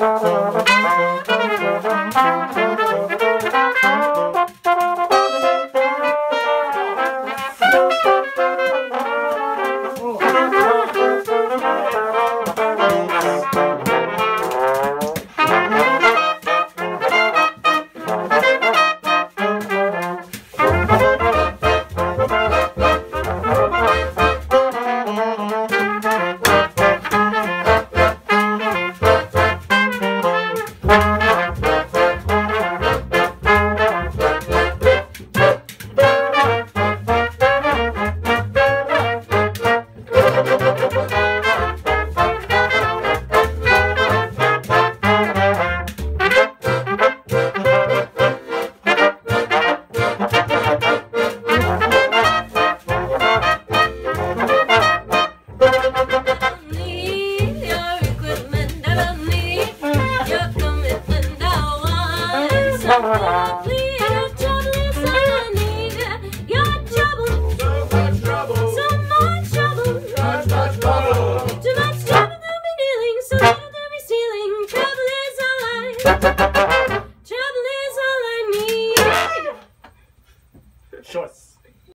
Uh -huh.